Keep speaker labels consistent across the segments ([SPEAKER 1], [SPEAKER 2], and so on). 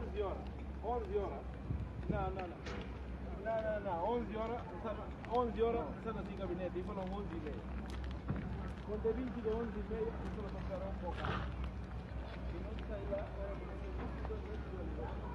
[SPEAKER 1] 11 horas. 11 horas. Não, não, não. Não, não, não. 11 horas. Sana, 11 horas. Sana sem gabinete. E falam 11 e meia. Quando é 20 de 11 e meia, isso vai passar um pouco. Se não sair lá, é... Ti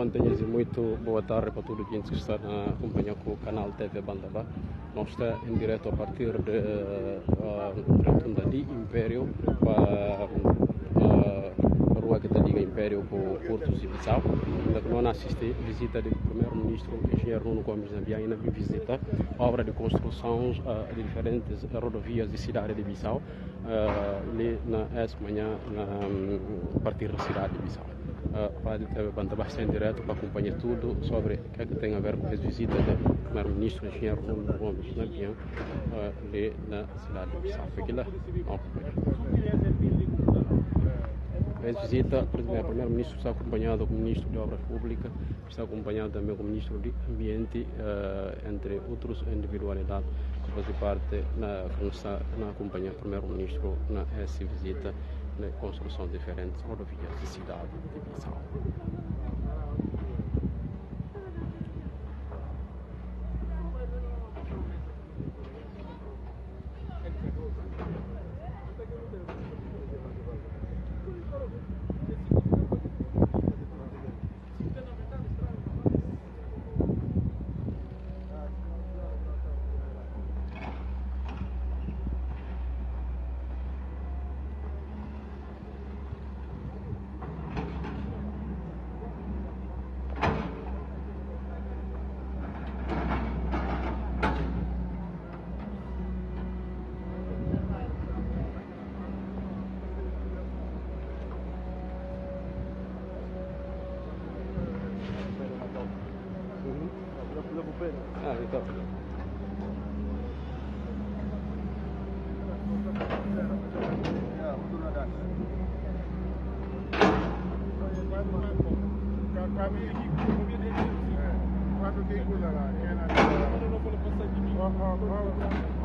[SPEAKER 2] Não mantenha-se muito boa tarde para todo gente que está a acompanhar com o canal TV Bandaba. Nós está em direto a partir de uh, Rotunda de Império para uh, a rua que está liga Império com Porto de Bissau. Nós assistimos visita do primeiro-ministro engenheiro Nuno Gomes e na visita obra de construção uh, de diferentes rodovias de cidade de Bissau uh, ali na manhã na, a partir da cidade de Bissau está em direto para acompanhar tudo sobre o que, é que tem a ver com as visitas do primeiro-ministro engenheiro Nuno Gomes Nambiá uh, ali na cidade de Bissau. A visita, o primeiro-ministro está acompanhado com o ministro de Obras Públicas, está acompanhado também com o ministro de Ambiente, uh, entre outras individualidades que fazem parte na, na acompanhar o primeiro-ministro nessa visita construção de diferentes rodovias de cidade de Bissau. Ah, então.
[SPEAKER 3] Kami ini quando tem coisa lá, é na
[SPEAKER 1] Quando não for passar de mim.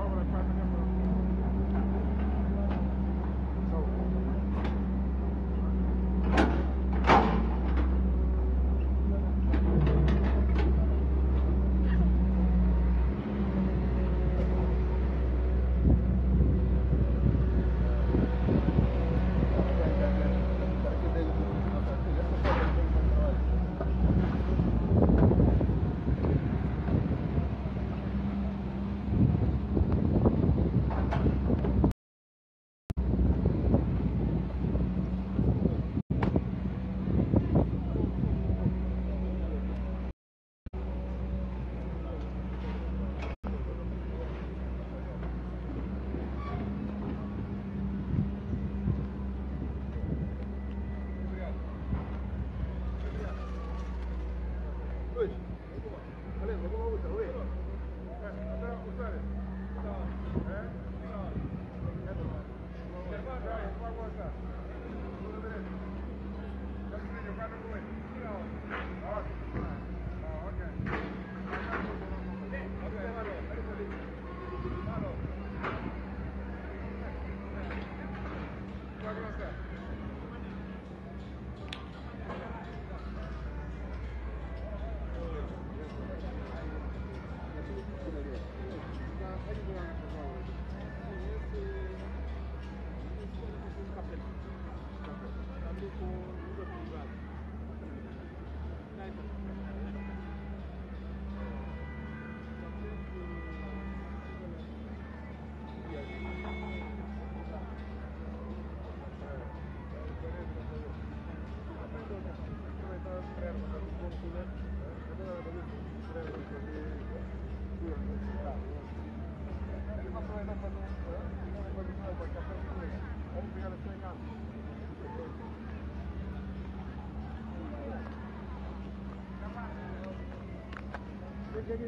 [SPEAKER 3] De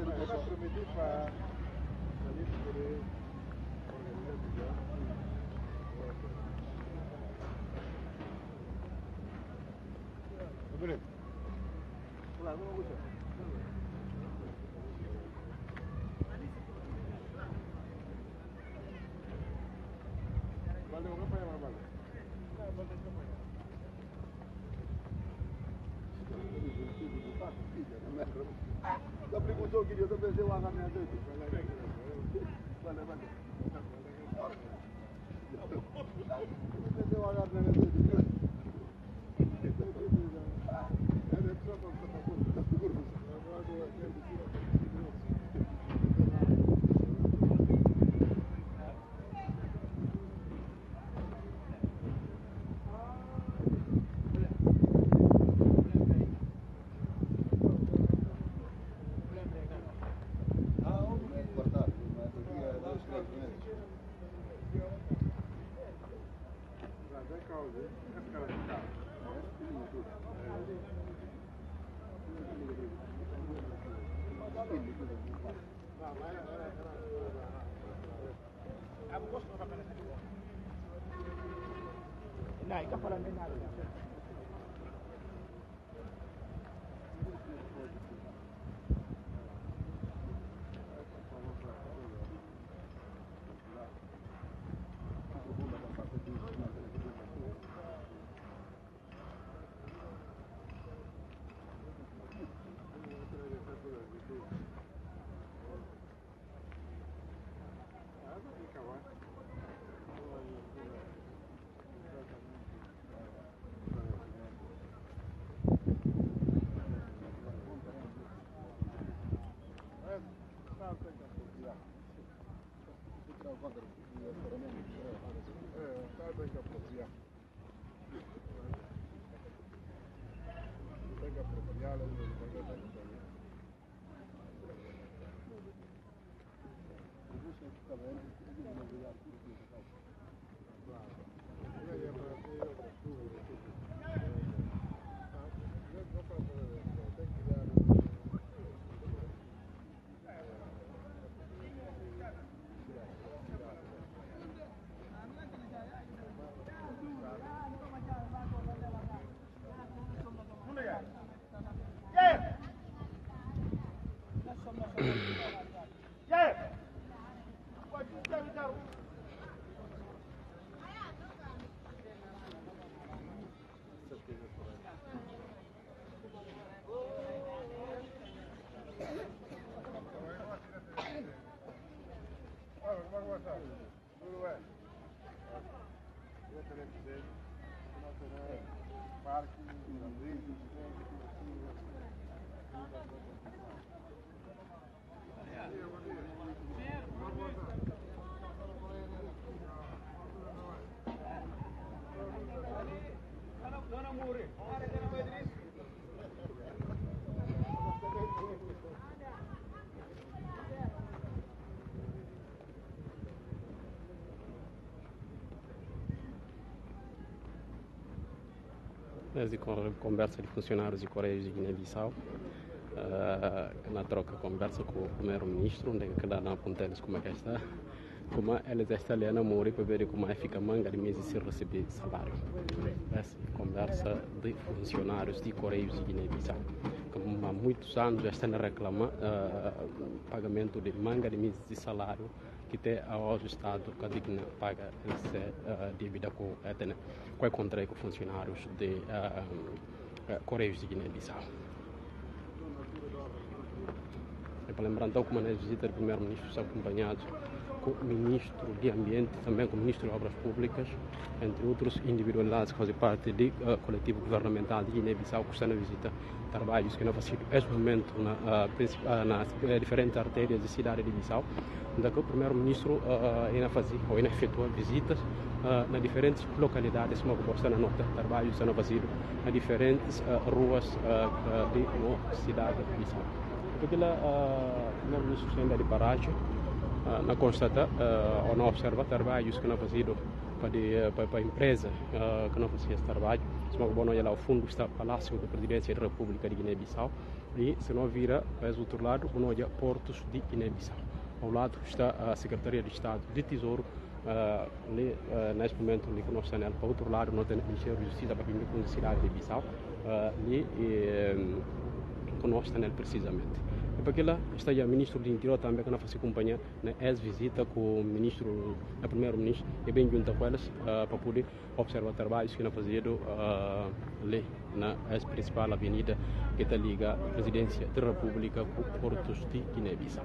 [SPEAKER 3] educação. Prometi para a gente
[SPEAKER 2] Desde a conversa de funcionários e Correios de Guiné-Bissau, uh, na troca conversa com o primeiro-ministro, onde que dá na ponteles como é que está, como eles estão ali na Muri para ver como é que fica manga de meses sem receber salário. Essa conversa de funcionários de Correios de Guiné-Bissau. Há muitos anos já estão a reclamar uh, pagamento de manga de meses de salário que tem ao Estado que digna paga essa uh, dívida com a com o contrato com funcionários de uh, uh, Correios de Guiné-Bissau. É para lembrar então uma visita do primeiro-ministro está acompanhado com o ministro de Ambiente, também com o ministro de Obras Públicas, entre outros individualidades que fazem parte do uh, coletivo governamental de Guiné-Bissau, que está na visita trabalhos que não fazem neste momento na, uh, nas uh, diferentes artérias da cidade de Bissau, onde o primeiro-ministro uh, ainda fazia ou ainda efetua visitas uh, nas diferentes localidades, como está na nota, trabalhos sendo fazidos nas diferentes ruas de nossa cidade de Bissau. porque lá não me sustenta de paragem na constata ou não observa trabalhos que não fazido para a empresa que não fazia esse trabalho se não bom olhar ao fundo está o Palácio da Presidência da República de Guiné-Bissau e se não vira para o outro lado bom olhar portos de Guiné-Bissau ao lado está a Secretaria de Estado de Tesouro uh, uh, neste momento ali que nós estamos para o outro lado nós temos o Ministério da Justiça para a cidade de Bissau uh, ali e, que nós estamos precisamente. E para aquilo está o ministro do Interior também que não faz companhia na ex-visita com o ministro, o primeiro-ministro e bem junto com eles uh, para poder observar trabalhos que não fazido uh, ali na ex-principal avenida que está liga a presidência da República com Portos de Guiné-Bissau.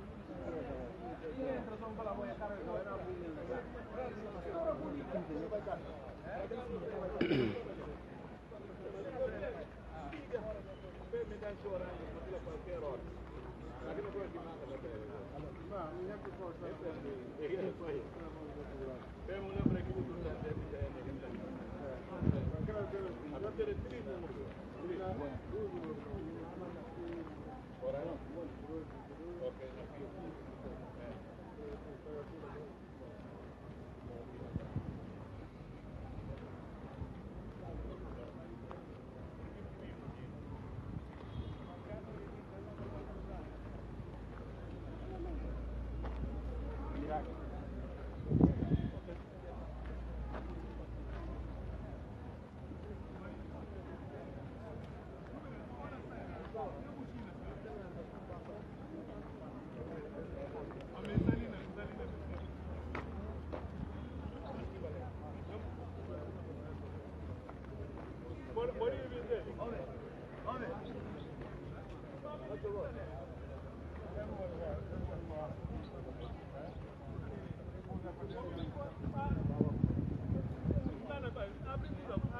[SPEAKER 3] Thank you.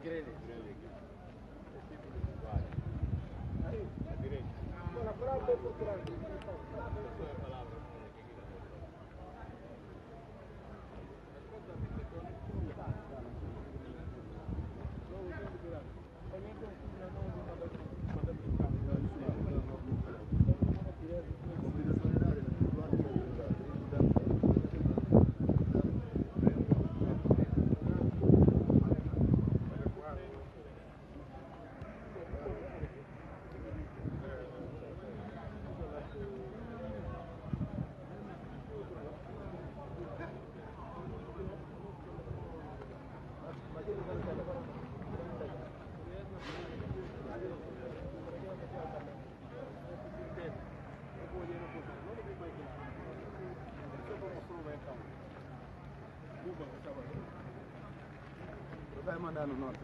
[SPEAKER 3] Grele. Grele. Buona parola, buona parola. Mandar no nota.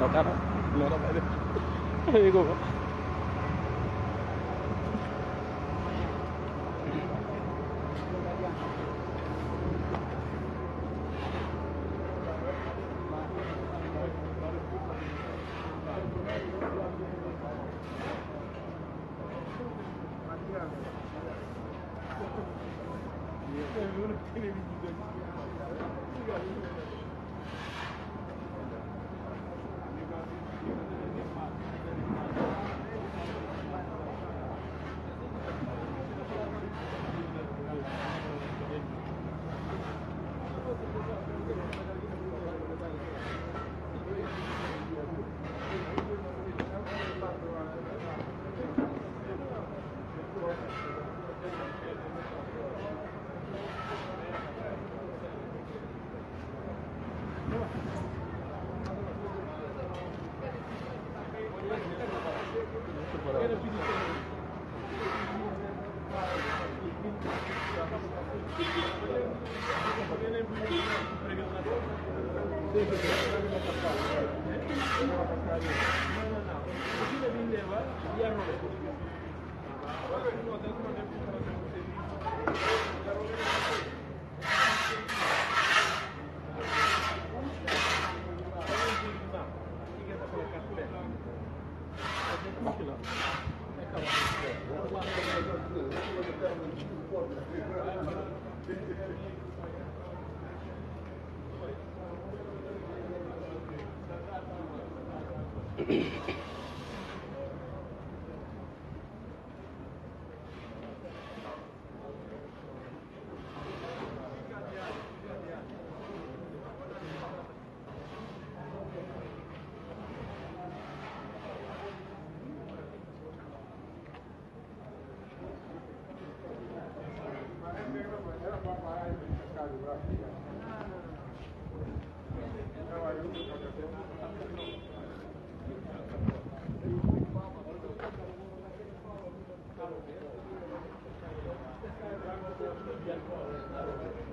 [SPEAKER 3] の
[SPEAKER 1] かな。のらな。英語が。
[SPEAKER 4] Gracias.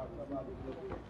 [SPEAKER 4] Cara,
[SPEAKER 3] no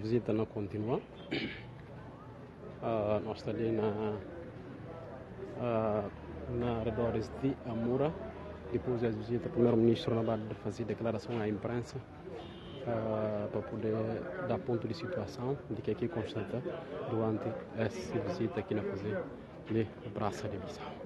[SPEAKER 3] visita não continua. Ah, nós estamos ali na, ah, na arredores de Amura. Depois da visita, o primeiro-ministro de fazer declaração à imprensa ah, para poder dar ponto de situação de que aqui constata durante essa visita aqui na fazer de Praça de Bissau.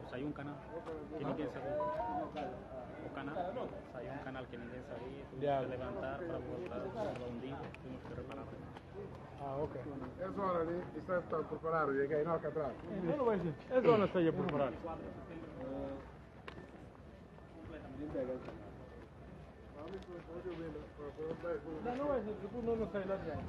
[SPEAKER 5] Pues hay un canal que ninguém sabia. O canal, hay un canal que ninguém sabia. Tuvimos
[SPEAKER 1] Ya.
[SPEAKER 5] que levantar para voltar para hundir. Tuvimos que reparar.
[SPEAKER 1] Ah, ok.
[SPEAKER 6] É zona ali, isso é para preparar, e aqui não atrás.
[SPEAKER 1] Não vai ser. É zona está aí por parar. Não, não vai ser. Tipo, não, não sai lá de dentro.